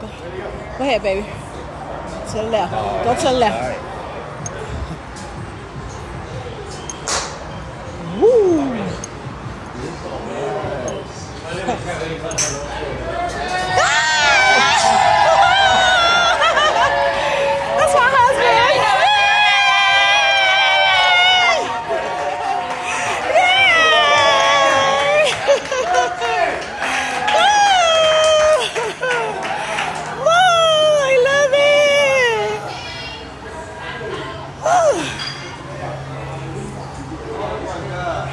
Go, go ahead, baby. To the left. Go to the left. Woo!